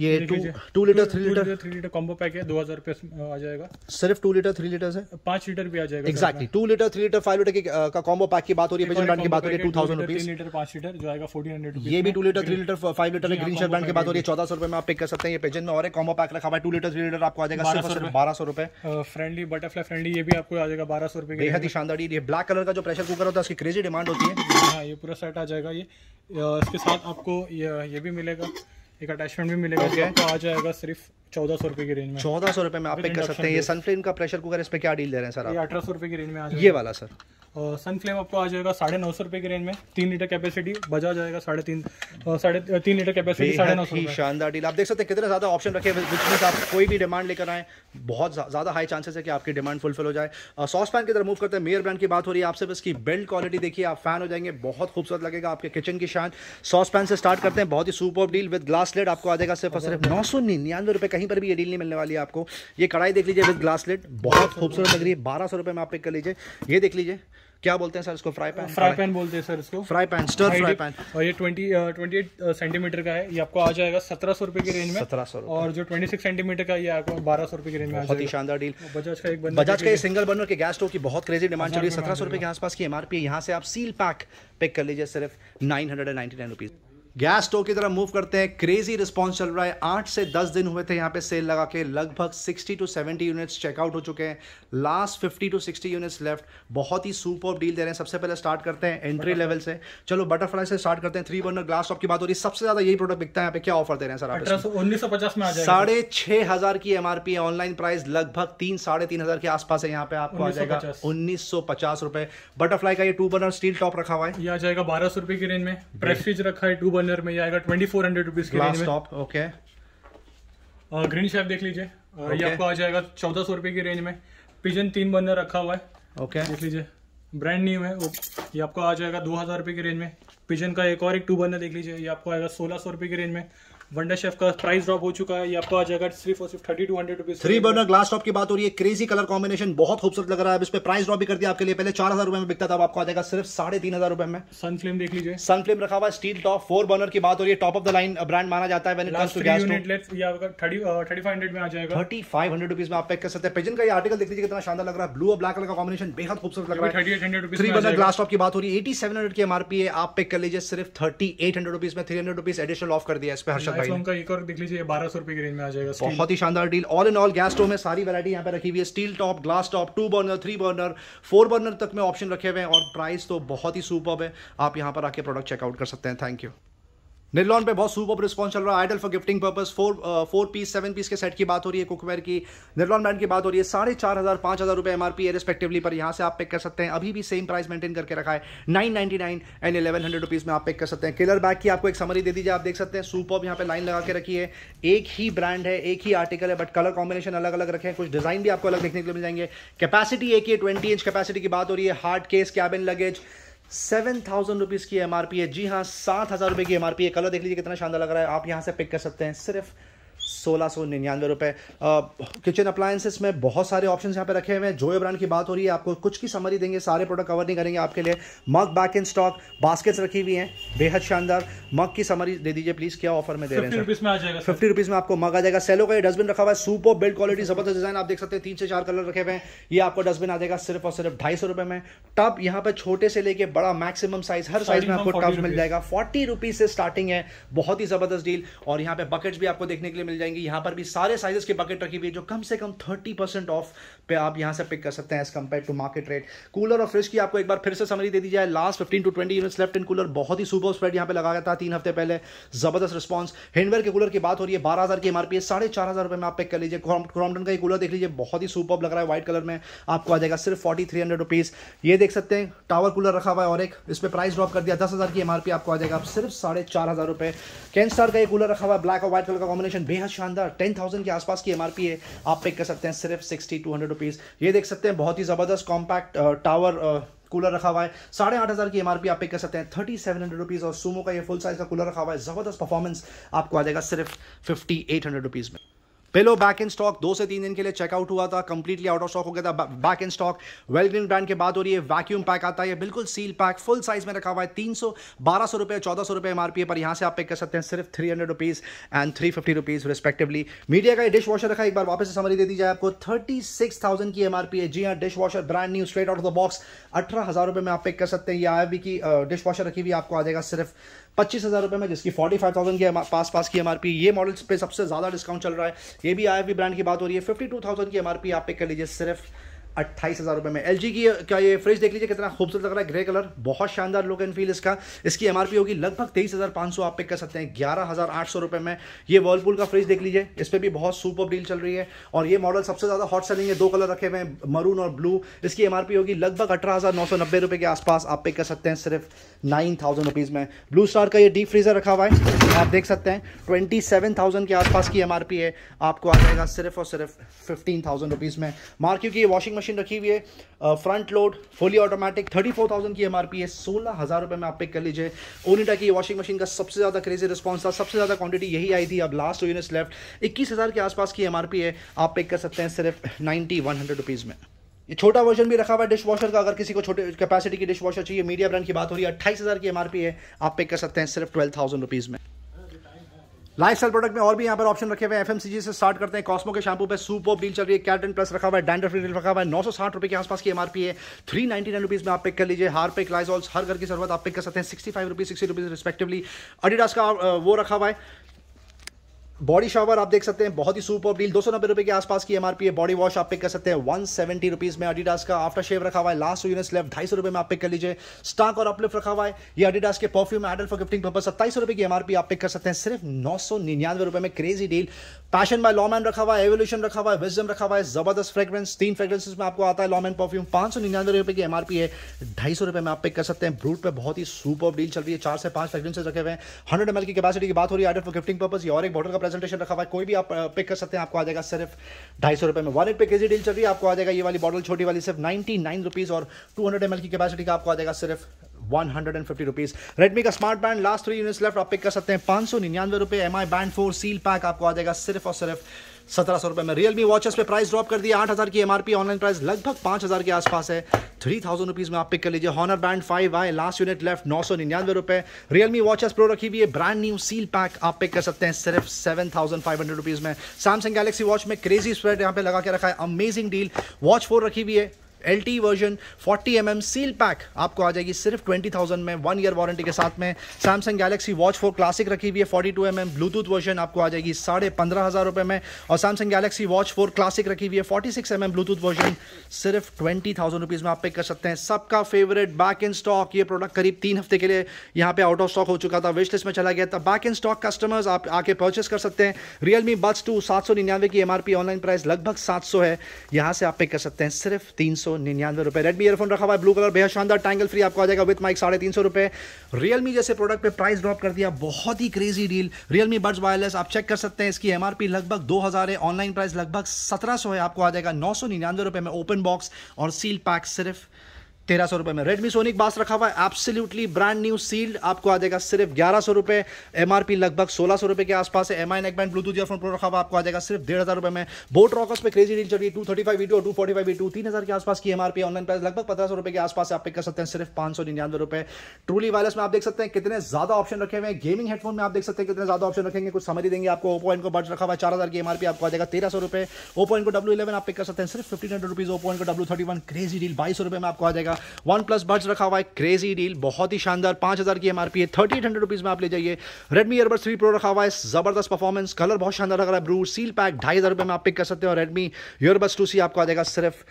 ये two two litre three litre three litre combo pack है दो हज़ार रुपये आ जाएगा। सिर्फ़ टू लीटर थ्री लीटर है? पाँच लीटर भी आ जाएगा sir exactly two litre three litre five litre की कॉम्बो पैक की बात हो रही है ब्रांड की बात हो रही है टू थाउज़ेंड रुपीज़ लीटर पाँच लीटर जो आएगा फोर्टीन हंड्रेड ये भी two litre three litre five litre green combo brand की बात हो रही है चौदह सौ रुपये में आप पिक कर सकते हैं ये पिजन में और एक कॉम्बो पैक रखा हुआ है टू लीटर थ्री लीटर आपको आ जाएगा सिर्फ़ सिर्फ़ बारह सौ रुपये। फ्रेंडली बटरफ्लाई फ्रेंडली ये भी आपको आ जाएगा बारह सौ रुपए की बेहद ही शानदार डील ये ब्लैक कलर का जो प्रेशर कुकर होता है उसकी क्रेजी डिमांड होती है। हाँ ये पूरा सेट आ जाएगा ये। इसके साथ आपको ये भी मिलेगा। एक अटैचमेंट भी मिलेगा okay. आपको आ जाएगा सिर्फ़ चौदह सौ रुपए की रेंज में। चौदह सौ रुपए में आप पिक कर सकते हैं। ये सनफ्लेम का प्रेशर कुकर इस पे क्या डील दे रहे हैं सर आप? अठारह सौ रुपए की रेंज में आ जाएगा। ये वाला सर। और सन फ्लेम आपको आ जाएगा साढ़े नौ सौ रुपए की रेंज में। तीन लीटर कैपेसिटी बजा जाएगा साढ़े तीन साढ़े तीन लीटर कैपेसिटी साढ़े नौ सौ शानदार डील आप देख सकते हैं कितने ज़्यादा ऑप्शन रखे विच आप कोई भी डिमांड लेकर आए बहुत ज़्यादा हाई चांसेस है कि आपकी डिमांड फुलफिल हो जाए। सॉस पैन की तरफ़ मूव करते हैं मेयर ब्रांड की बात हो रही है, आपसे बस की बिल्ड क्वालिटी देखिए, आप फ़ैन हो जाएँगे, बहुत खूबसूरत लगेगा आपके किचन की शान। सॉस पैन से स्टार्ट करते हैं, बहुत ही super deal with glass lid आपको आ जाएगा सिर्फ़ और सिर्फ़ नौ सौ निन्यानवे रुपये कहीं पर भी ये डील नहीं मिलने वाली है आपको। ये कढ़ाई देख लीजिए विद ग्लास लेड बहुत खूबसूरत लग रही है, बारह सौ रुपये में आप पिक कर लीजिए। ये देख लीजिए क्या बोलते हैं सर इसको? फ्राई पैन फ्राई पैन बोलते हैं सर इसको। Fry pan stir fry pan और ये ट्वेंटी ट्वेंटी एट सेंटीमीटर का है। ये आपको आ जाएगा सत्रह सौ रुपए की रेंज में। सत्रह सौ और जो ट्वेंटी सिक्स सेंटीमीटर का ये आपको बारह सौ रुपए की रेंज में बहुत ही शानदार डील बजाज का एक बजाज का सिंगल बर्नर के गैस स्टोव की बहुत क्रेजी डिमांड चल रही है। सत्रह सौ रुपए के आसपास की एमआरपी यहाँ से आप सील पैक पिक कर लीजिए सिर्फ़ nine hundred and ninety nine rupees gas stove की तरफ़ मूव करते हैं। क्रेजी रिस्पॉन्स चल रहा है। आठ से दस दिन हुए थे यहाँ पे सेल लगा के। लगभग 60 टू 70 यूनिट्स चेकआउट हो चुके हैं। लास्ट 50 टू 60 यूनिट्स लेफ़्ट बहुत ही सुपर डील दे रहे हैं। सबसे पहले स्टार्ट करते हैं एंट्री लेवल से। चलो बटरफ्लाई से स्टार्ट करते हैं। थ्री बर्नर ग्लास टॉप की बात हो रही है। सबसे ज़्यादा यही प्रोडक्ट बिकता है यहाँ पे। क्या ऑफ़र दे रहे हैं सर आप उन्नीस सौ पचास में साढ़े छह हज़ार की एमआरपी है। ऑनलाइन प्राइस लगभग तीन साढ़े तीन हज़ार के आसपास है यहाँ पे आपको आ जाएगा। उन्नीस सौ पचास रुपए। बटरफ्लाई का ये टू बर्नर स्टील टॉप रखा हुआ है। ये आ जाएगा बारह सौ रुपए की रेंज में। प्रेस्टीज रखा है टू बर्नर में आएगा ट्वेंटी फोर हंड्रेड रुपीज़ की रेंज ग्लास में। टॉप ओके ग्रीन शेफ देख लीजिए। okay. ये आपको आ जाएगा चौदह सौ रुपए की रेंज में। पिजन तीन बर्नर रखा हुआ है। Okay okay. देख लीजिए। ब्रांड न्यू है। ये आपको आ जाएगा दो हज़ार रुपए की रेंज में। पिजन का एक और एक टू बर्नर देख लीजिए। ये आपको आएगा सोलह सौ रुपए की रेंज में। वंडर शेफ का प्राइस ड्रॉप हो चुका है ये आपको आ जाएगा सिर्फ़ और सिर्फ़ thirty two hundred rupees three burner glass top की बात हो रही है क्रेजी कलर कॉम्बिनेशन बहुत खूबसूरत लग रहा है इस पे प्राइस ड्रॉप भी कर दिया आपके लिए पहले चार हज़ार रुपए में बिकता था अब आपको आ जाएगा सिर्फ़ साढ़े तीन हज़ार रुपए में। सन फ्लेम देख लीजिए। सन फ्लेम रखा हुआ स्टील टॉप फोर बर्नर की बात हो रही है top of the line brand माना जाता है थर्टी फाइव हंड्रेड में आ जाएगा। थर्टी फाइव हंड्रेड रुपीज़ में आप पैक कर सकते हैं। पिजन का ये आर्टिकल देख लीजिए कितना शानदार लग रहा है ब्लू और ब्लैक कलर का कॉम्बिनेशन बेहद खूबसूरत लग रहा है। थ्री बर्नर ग्लास टॉप की बात हो रही है एटी सेवन हंड्रेड की एमआरपी है आप पिक कर लीजिए सिर्फ़ थर्टी एट हंड्रेड रुपीज़ में three hundred rupees additional off कर दिया इस पर हर्षद का एक और देख लीजिए बारह सौ रुपए की रेंज में आ जाएगा बहुत ही शानदार deal all in all gas stove में सारी वैरायटी यहाँ पे रखी हुई है। Steel top glass top two burner three burner four burner तक में ऑप्शन रखे हुए हैं और प्राइस तो बहुत ही सुपर है। आप यहाँ पर आके प्रोडक्ट चेकआउट कर सकते हैं। थैंक यू निर्लॉन पे बहुत सुपर रिस्पॉन्स चल रहा है। Ideal for gifting purpose four four piece seven piece के सेट की बात हो रही है कुकवेयर की। निर्लॉन ब्रांड की बात हो रही है, साढ़े चार हज़ार, पाँच हज़ार रुपए एमआरपी है रिस्पेक्टिवली पर यहाँ से आप पिक कर सकते हैं। अभी भी सेम प्राइस मेंटेन करके रखा है nine ninety nine and eleven hundred rupees में आप पिक कर सकते हैं। किलर बैग की आपको एक समरी दे दीजिए, आप देख सकते हैं सुपर यहाँ पे लाइन लगा के रखी है। एक ही ब्रांड है, एक ही आर्टिकल है बट कलर कॉम्बिनेशन अलग अलग रखे हैं। कुछ डिज़ाइन भी आपको अलग देखने के लिए मिल जाएँगे। कैपेसिटी एक ही ट्वेंटी इंच कैपेसिटी की बात हो रही है। Hard case cabin luggage seven thousand rupees की एमआरपी है। जी हाँ सात हज़ार रुपये की एमआरपी है। कलर देख लीजिए कितना शानदार लग रहा है। आप यहाँ से पिक कर सकते हैं। सिर्फ़ सोलह सौ निन्यानवे रुपये किचन अप्लायंसेस में बहुत सारे ऑप्शंस यहाँ पे रखे हुए हैं। जोए ब्रांड की बात हो रही है आपको कुछ की समरी देंगे सारे प्रोडक्ट कवर नहीं करेंगे आपके लिए। Mug back in stock baskets रखी हुई हैं। बेहद शानदार। मग की समरी दे दीजिए प्लीज़ क्या ऑफ़र में दे रहे हैं फिफ्टी रुपीज़ में आपको मग आ जाएगा। सेलो का ये डस्टबिन रखा हुआ है सुपर बिल्ड क्वालिटी ज़बरदस्त डिज़ाइन आप देख सकते हैं। तीन से चार कलर रखे हुए हैं। ये आपको डस्टबिन आ जाएगा सिर्फ़ और सिर्फ़ ढाई सौ रुपये में। टब यहाँ पे छोटे से लेके बड़ा मैक्सिमम साइज़ हर साइज़ में आपको टब मिल जाएगा। फोर्टी रुपीज़ से स्टार्टिंग है। बहुत ही ज़बरदस्त डील और यहाँ पे बकेट्स भी आपको देखने के लिए मिल जाएँगी। यहाँ पर भी सारे साइजेस की बकेट रखी हुई है, जो कम से कम थर्टी परसेंट ऑफ़ पे आप यहाँ से पिक कर सकते हैं as compare to market rate cooler और फ्रिज की आपको एक बार फिर से समरी दे दी जाए। Last fifteen to twenty units left in cooler बहुत ही सुपर स्प्रेड यहाँ पे लगा गया था तीन हफ़्ते पहले। ज़बरदस्त रिस्पॉन्स हैंडवेयर के कूलर की बात हो रही है, बारह हज़ार की एमआरपी है, साढ़े चार हज़ार रुपए में आप पिक कर लीजिए। क्रॉम्पटन का ये कूलर देख लीजिए, बहुत ही सुपर लग रहा है व्हाइट कलर में। आपको आ जाएगा सिर्फ़ फोर्टी थ्री हंड्रेड रुपीज़ ये देख सकते हैं टावर कूलर रखा हुआ है और एक, इस पे प्राइस ड्रॉप कर दिया। दस हज़ार की एमआरपी आपको आ जाएगा, आप सिर्फ़ साढ़े चार हज़ार रुपए। कैन स्टार का ये कूलर रखा हुआ है ब्लैक और व्हाइट कलर का कॉम्बिनेशन बेहद शानदार टेन थाउज़ेंड के आसपास की एमआरपी है। आप पिक कर सकते हैं, सिर्फ़ सिक्सटी टू हंड्रेड रुपीज़ ये देख सकते हैं, बहुत ही ज़बरदस्त कॉम्पैक्ट टावर कूलर रखा हुआ है। साढ़े आठ हज़ार की एमआरपी आप पिक कर सकते हैं, थर्टी सेवन हंड्रेड रुपीज़ और सुमो का ये फुल साइज़ का कूलर रखा हुआ है। ज़बरदस्त परफॉर्मेंस आपको आ जाएगा सिर्फ़ फिफ्टी एट हंड्रेड रुपीज़ में। पिलो बैक इन स्टॉक दो से तीन दिन के लिए चेकआउट हुआ था कंप्लीटली आउट ऑफ़ स्टॉक हो गया था back in stock Wellgreen brand के बाद हो रही है वैक्यूम पैक आता है, बिल्कुल सील पैक फुल साइज़ में रखा हुआ है, तीन सौ, बारह सौ रुपये चौदह सौ रुपये एमआरपी पर यहाँ से आप पिक कर सकते हैं, सिर्फ़ three hundred rupees and three fifty rupees respectively Midea का डिश वॉशर रखा, एक बार वापस से समरी दे दी जाए आपको थर्टी सिक्स थाउज़ेंड की एमआरपी है। जी हाँ dishwasher brand new straight out of the box अठारह हज़ार रुपये में आप पिक कर सकते हैं, ये आई की डिश वॉशर रखी हुई आपको आ जाएगा सिर्फ़ पच्चीस हज़ार रुपये में, जिसकी फोर्टी फाइव थाउज़ेंड की पास पास की एम आर पी ये मॉडल पे सबसे ज़्यादा डिस्काउंट चल रहा है। ये भी आई ब्रांड की बात हो रही है। फिफ्टी टू थाउज़ेंड की एमआरपी आप पे कर लीजिए, सिर्फ़ अट्ठाईस हज़ार रुपये में। LG की क्या ये फ्रिज देख लीजिए, कितना खूबसूरत लग रहा है ग्रे कलर बहुत शानदार लुक एंड फील इसका। इसकी एमआरपी होगी लगभग तेईस हज़ार पाँच सौ, आप पिक कर सकते हैं, ग्यारह हज़ार आठ सौ रुपये में। ये वर्लपूल का फ्रिज देख लीजिए, इस पर भी बहुत सुपर डील चल रही है। और ये मॉडल सबसे ज़्यादा हॉट सेलिंग है, दो कलर रखे हुए हैं मरून और ब्लू इसकी एमआरपी होगी लगभग अठारह हज़ार नौ सौ नब्बे रुपये के आसपास, आप पिक कर सकते हैं, सिर्फ़ नाइन थाउज़ेंड रुपीज़ में। ब्लू स्टार का ये डीप फ्रीजर रखा हुआ है, आप देख सकते हैं, ट्वेंटी सेवन थाउज़ेंड के आसपास की एमआरपी है, आपको आ जाएगा सिर्फ़ और सिर्फ़ फिफ्टीन थाउज़ेंड रुपीज़ में। मार्क्यू की वॉशिंग मशीन रखी हुई है। Front load fully automatic thirty four thousand की एमआरपी है। सोलह हज़ार रुपये में आप पिक कर लीजिए। ओनिटा की वॉशिंग मशीन का सबसे ज़्यादा क्रेजी रिस्पॉन्स था। सबसे ज़्यादा क्वांटिटी यही आई थी। अब लास्ट यूनिट्स लेफ़्ट इक्कीस हज़ार के आसपास की एमआरपी है। आप पिक कर सकते हैं सिर्फ़ नाइन्टी वन हंड्रेड में। ये छोटा वर्जन भी रखा हुआ है डिश वॉशर का। अगर किसी को छोटे कैपेसिटी की डिश वॉशर चाहिए मीडिया ब्रांड की बात हो रही है, अट्ठाईस हज़ार की एमआरपी है। आप पे कर सकते हैं सिर्फ़ ट्वेल्व थाउज़ेंड रुपीज़ में। लाइफ स्टाइल प्रोडक्ट में और भी यहाँ पर ऑप्शन रखे हुए हैं। एफएमसीजी से स्टार्ट करते हैं। कॉस्मो के शैम्पू पे सुपर डील चल रही है कैटन प्लस रखा हुआ है। डैंडर फ्री रखा हुआ है। नौ सौ साठ रुपए के आसपास की एमआरपी है। थ्री नाइनटी नाइन रुपीज़ में आप पिक कर लीजिए। हार पिक लाइजॉल्स हर घर की ज़रूरत आप पिक कर सकते हैं। Sixty five rupees sixty rupees respectively Adidas का वो रखा हुआ है। बॉडी शावर आप देख सकते हैं, बहुत ही सुपर डील दो सौ नब्बे के आसपास की एमआरपी है बॉडी वॉश आप पिक कर सकते हैं वन सेवेंटी रुपीज़ में अडिडास का आफ्टर शेव रखा हुआ है लास्ट यूनिट्स लेफ़्ट ढाई सौ रुपए में आप पिक कर लीजिए स्टॉक और अपलिफ्ट रखा हुआ है, ये अडिडास के परफ्यूम एडल फॉर गिफ्टिंग पर्पज सत्ताईस रुपए की एमआरपी आप पिक कर सकते हैं, सिर्फ़ नौ सौ निन्यानवे रुपए में crazy deal passion by Lawman रखा हुआ है एवोल्यूशन रखा हुआ है विजम रखा हुआ है ज़बरदस्त फ्रेग्रेंस तीन फ्रेग्रेंसेस में आपको आता है लॉमैन परफ्यूम पाँच सौ निन्यानवे रुपए की एमआरपी है, ढाई सौ रुपए में आप पिक कर सकते हैं। ब्रूट पे बहुत ही सुपर डील चल रही है, चार से पाँच फ्रेग्रेंसेस रखे हुए हैं। हंड्रेड एमएल की कैपेसिटी की बात हो रही है एडल फॉर गिफ्टिंग पर्पज और एक बॉटल का प्रेजेंटेशन रखा हुआ है, कोई भी आप पिक कर सकते हैं, आपको आ जाएगा सिर्फ़ ढाई सौ रुपए में। वन एट पे केजी डील चल रही है, आपको आ जाएगा ये वाली बॉटल छोटी वाली सिर्फ़ नाइनटी नाइन रुपीज़ और टू हंड्रेड एमएल की कैपेसिटी का आपको आ जाएगा सिर्फ़ one hundred and fifty rupees Redmi का smart band last three units left आप पिक कर सकते हैं पाँच सौ निन्यानवे रुपए M I band four seal pack आपको आ जाएगा सिर्फ़ और सिर्फ़ सत्रह सौ रुपए में। रियलमी वॉचेस पे प्राइस ड्रॉप कर दिया, आठ हज़ार की एमआरपी ऑनलाइन प्राइस लगभग पाँच हज़ार के आसपास है। थ्री थाउज़ेंड रुपीज़ में आप पिक कर लीजिए। हॉनर बैंड फाइव आए लास्ट यूनिट लेफ़्ट नौ सौ निन्यानवे रुपए। रियलमी वॉचेस प्रो रखी हुई है ब्रांड न्यू सील पैक आप पिक कर सकते हैं सिर्फ़ seven thousand five hundred rupees में। सैमसंग गैलेक्सी वॉच में क्रेजी स्प्रेड यहाँ पे लगा के रखा है अमेजिंग डील वॉच फोर रखी हुई है L T version 40 M M seal pack आपको आ जाएगी सिर्फ़ 20,000 में वन ईयर वारंटी के साथ में। Samsung Galaxy watch four classic रखी हुई है 42 टू एम ब्लूटूथ वर्जन आपको आ जाएगी साढ़े पंद्रह हज़ार रुपये में। और Samsung Galaxy watch four classic रखी हुई है 46 सिक्स एम ब्लूटूथ वर्जन सिर्फ़ ट्वेंटी थाउज़ेंड रुपीज़ में आप पिक कर सकते हैं। सबका फेवरेट बैक इन स्टॉक ये प्रोडक्ट करीब तीन हफ़्ते के लिए यहाँ पे आउट ऑफ़ स्टॉक हो चुका था विश लिस्ट में चला गया था। बैक इन स्टॉक कस्टमर्स आप आके परचेस कर सकते हैं। रियलमी बड्स टू सात सौ निन्यानवे की एमआरपी ऑनलाइन प्राइस लगभग सात सौ है। यहाँ से आप पिक कर सकते हैं सिर्फ़ तीन सौ निन्यानवे रुपये रेडमी ईयरफोन रखा हुआ है ब्लू कलर बेहद शानदार टैंगल फ्री आपको आ जाएगा विद माइक साढ़े तीन सौ रुपये रियलमी जैसे प्रोडक्ट पे प्राइस ड्रॉप कर दिया, बहुत ही crazy deal Realme buds wireless आप चेक कर सकते हैं, इसकी एमआरपी लगभग दो हज़ार है ऑनलाइन प्राइस लगभग सत्रह सौ है, आपको आ जाएगा नौ सौ निन्यानवे रुपये में ओपन बॉक्स और सील पैक सिर्फ़ तेरह सौ रुपए में। रेडमी सोनिक बास रखा हुआ है एब्सोल्युटली ब्रांड न्यू सील्ड आपको आ जाएगा सिर्फ़ ग्यारह सौ रुपए। एमआरपी लगभग सोलह सौ रुपए के आसपास है। M I neckband Bluetooth earphone pro रखा हुआ आपको आ जाएगा सिर्फ़ डेढ़ हज़ार रुपए में। बोट रॉकर्स पे क्रेजी डील चल रही है two thirty five video two forty five video तीन हज़ार के आसपास की एमआरपी ऑनलाइन प्राइस लगभग पंद्रह सौ रुपए के आसपास आप पिक कर सकते हैं सिर्फ़ पाँच सौ निन्यानवे रुपए। ट्रूली वायरलेस में आप देख सकते हैं कितने ज़्यादा ऑप्शन रखे हुए हैं। गेमिंग हेडफोन में आप देख सकते हैं कितने ज़्यादा ऑप्शन रखेंगे। कुछ समझ देंगे आपको। ओपो इनको बर्ड रखा हुआ है, चार हज़ार की एमआरपी आपको आ जाएगा तेरह सौ रुपए। ओपो इनको डब्ल्यू इलेवन आप पिक कर सकते हैं, सिर्फ़ fifteen hundred rupees Oppo Enco W thirty one crazy deal बाईस सौ रुपए में आपको आ जाएगा। वन प्लस बर्ड्स रखा हुआ है क्रेजी डील बहुत ही शानदार, पाँच हज़ार की एमआरपी है थर्टी एट हंड्रेड रुपीज़ में आप ले जाइए। रेडमी एयरबड्स थ्री प्रो रखा हुआ है, ज़बरदस्त परफॉर्मेंस कलर बहुत शानदार लग रहा है ब्रू सील पैक ढाई हज़ार रुपए में आप पिक कर सकते हो रेडमी ईयरबड्स टू सी आपको आ जाएगा सिर्फ़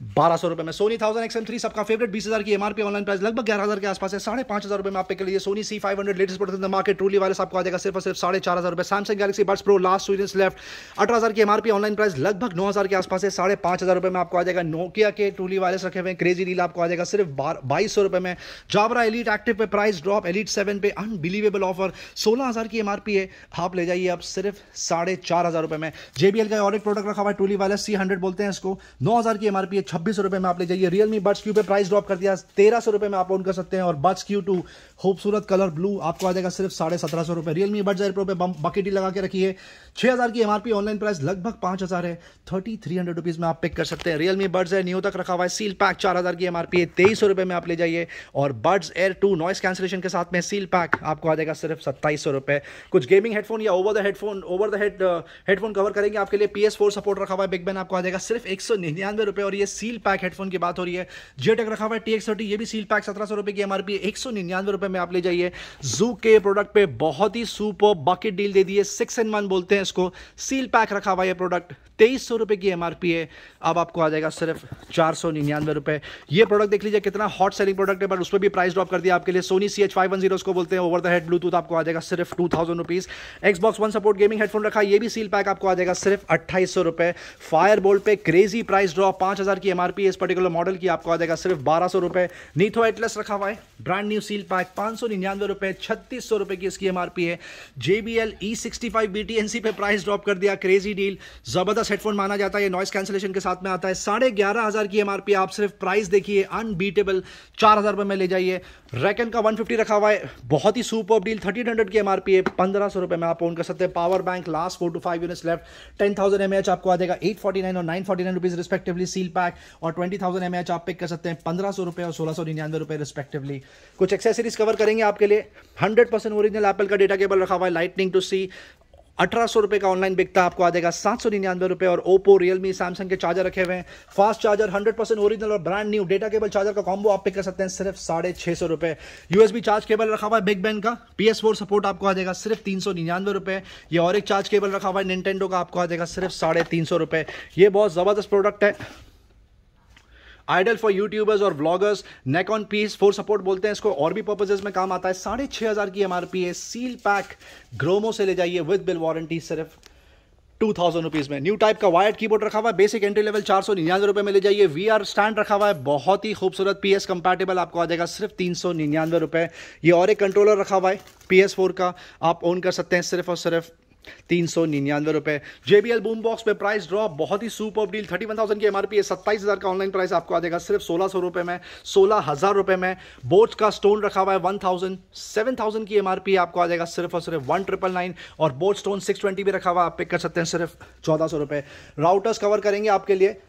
बारह सौ रुपए में Sony thousand X XM three सबका फेवरेट बीस हज़ार की एमआरपी ऑनलाइन प्राइस लगभग ग्यारह हज़ार के आसपास है। साढ़े पाँच हज़ार रुपए में आप पे कर लीजिए Sony C five hundred latest product market truly wireless आपको आ जाएगा सिर्फ़ सिर्फ़ साढ़े चार हज़ार रुपए। Samsung Galaxy buds pro last series left अठारह हज़ार की एमआरपी ऑनलाइन प्राइस लगभग नौ हज़ार के आसपास है। साढ़े पाँच हज़ार रुपए में आपको आ जाएगा नोकिया के ट्रूली वायरस रखे हुए क्रेजी डील आपको आ जाएगा सिर्फ़ बाईस सौ रुपए में। जाबरा एलिट एक्टिव पे प्राइस ड्रॉप एलिट सेवन पे अनबिलीवेबल ऑफ़र सोलह हज़ार की एमआरपी है, आप ले जाइए आप सिर्फ़ साढ़े चार हज़ार रुपए में। जेबीएल का और एक प्रोडक्ट रखा हुआ है ट्रूली वायरस सी हंड्रेड बोलते हैं इसको। नौ हज़ार की एमआरपी है छब्बीस रुपए में आप ले जाइए। रियलमी बर्ड्स क्यू पे प्राइस ड्रॉप कर दिया। तेरह सौ रुपए में आप ऑन कर सकते हैं और बर्ड्स क्यू टू खूबसूरत कलर ब्लू आपको आ जाएगा सिर्फ़ साढ़े सत्रह सौ रुपए। रियलमी एयर प्रो पे बकेट लगा के रखिए छह हज़ार की एमआरपी ऑनलाइन प्राइस लगभग पाँच हज़ार है। थर्टी थ्री हंड्रेड रुपीज़ में आप पिक कर सकते हैं। रियलमी बड्स है न्यू तक रखा हुआ है। सील पैक चार हज़ार की एमआरपी है। तेईस सौ रुपए में आप ले जाइए। और buds air two noise cancellation के साथ में सील पैक आपको आ जाएगा सिर्फ़ सत्ताईस सौ रुपए। कुछ गेमिंग हेडफोन या over the headphone over the head headphone cover करेंगे आपके लिए। पी एस फोर सपोर्ट रखा हुआ है। बिग बैन आपको आ जाएगा सिर्फ़ एक सौ निन्यानवे रुपए। और ये सील पैक हेडफोन की बात हो रही है। जेटेक रखा हुआ है। टी एक्स थर्टी ये भी सील पैक सत्रह सौ रुपए की एमआरपी एक सौ निन्यानवे रुपए में आप ले जाइए। जू के प्रोडक्ट पे बहुत ही सुपर बकेट डील दे दिए। सिक्स एंड वन बोलते हैं इसको। सील पैक रखा हुआ ये प्रोडक्ट तेईस सौ रुपए की एमआरपी है। अब आपको आ जाएगा सिर्फ़ चार सौ निन्यानवे रुपए। ये प्रोडक्ट देख लीजिए कितना हॉट सेलिंग प्रोडक्ट है। बट उस पर भी प्राइस ड्रॉप कर दिया आपके लिए। Sony C H five one zero को बोलते हैं। ओवर द हेड ब्लूटूथ आपको आ जाएगा सिर्फ़ two thousand rupees Xbox one support gaming headphone रखा। ये भी सील पैक आपको आ जाएगा सिर्फ़ अट्ठाईस सौ रुपए। फायर बोल्ट पे क्रेजी प्राइस ड्रॉप पाँच हज़ार की एमआरपी इस पर्टिकुलर मॉडल की। आपको आ जाएगा सिर्फ़ बारह सौ रुपए। नीथो एटलस रखा हुआ है। ब्रांड न्यू सील पैक पाँच रुपए, छत्तीस सौ रुपए की इसकी एमआरपी है। जेबीएल ई सिक्सटी पे प्राइस ड्रॉप कर दिया क्रेजी डील ज़बरदस्त हेडफोन माना जाता है नॉइस कैंसिलेशन के साथ में आता है। साढ़े ग्यारह हज़ार की एमआरपी आप सिर्फ़ प्राइस देखिए अनबीटेबल चार हज़ार रुपए में ले जाइए। रैकन का 150 रखा हुआ है, बहुत ही सुपर डील थर्टीन हंड्रेड की एमआरपी है, पंद्रह सौ रुपए में आप ओन कर सकते हैं। Power bank last four two five units left ten thousand MH आपको आ जाएगा एट फोर्टी नाइन और nine forty nine rupees respectively seal pack और ट्वेंटी थाउज़ेंड एम आप पिक कर सकते हैं, पंद्रह सौ रुपए और सोलह सौ निन्यानवे रुपए रिस्पेक्टिवली कुछ एक्सेसरीज कवर करेंगे आपके लिए। हंड्रेड परसेंट ओरिजिनल एप्पल का डेटा केबल रखा हुआ है लाइटनिंग टू सी अठारह सौ का ऑनलाइन बिकता आपको आ जाएगा सात सौ निन्यानवे रुपये और ओप्पो रियलमी सैमसंग के चार्जर रखे हुए हैं। Fast charger hundred percent original और brand new data cable charger का कॉम्बो आप पिक कर सकते हैं, सिर्फ़ साढ़े छः सौ रुपये यूएसबी चार्ज केबल रखा हुआ है बिग बैन का। पी एस फोर सपोर्ट आपको आ जाएगा, सिर्फ़ तीन सौ निन्यानवे रुपये ये और एक चार्ज केबल रखा हुआ है निंटेंडो का आपको आ जाएगा, सिर्फ़ साढ़े तीन सौ रुपये ये बहुत ज़बरदस्त प्रोडक्ट है। आइडल फॉर यूट्यूबर्स और bloggers neck on piece four support बोलते हैं इसको। और भी पर्पजेज में काम आता है। साढ़े छः हज़ार की एमआरपी है। सील पैक ग्रोमो से ले जाइए विद बिल वारंटी सिर्फ़ टू थाउज़ेंड रुपीज़ में। न्यू टाइप का वायर्ड कीबोर्ड रखा हुआ है। बेसिक एंट्री लेवल चार सौ निन्यानवे रुपए में ले जाइए। वी आर स्टैंड रखा हुआ है। बहुत ही खूबसूरत पी एस कंपेटेबल आपको आ जाएगा सिर्फ़ तीन सौ निन्यानवे रुपए। ये और एक कंट्रोलर रखा हुआ है पी एस फोर का। आप ओन कर सकते हैं सिर्फ़ और सिर्फ़ तीन सौ निन्यानवे रुपए। जेबीएल बूम बॉक्स पे प्राइस ड्रॉप बहुत ही super deal thirty one thousand की एमआरपी है सत्ताईस हज़ार का ऑनलाइन प्राइस आपको आ जाएगा, सिर्फ़ सोलह सौ रुपए में, सोलह हज़ार रुपए में। बोर्ड का स्टोन रखा हुआ है वन थाउज़ेंड सेवन थाउज़ेंड की एमआरपी आपको आ जाएगा, सिर्फ़ और सिर्फ़ वन ट्रिपल नाइन और बोट स्टोन सिक्स ट्वेंटी भी रखा हुआ आप पिक कर सकते हैं, सिर्फ़ चौदह सौ रुपए। राउटर्स कवर करेंगे आपके लिए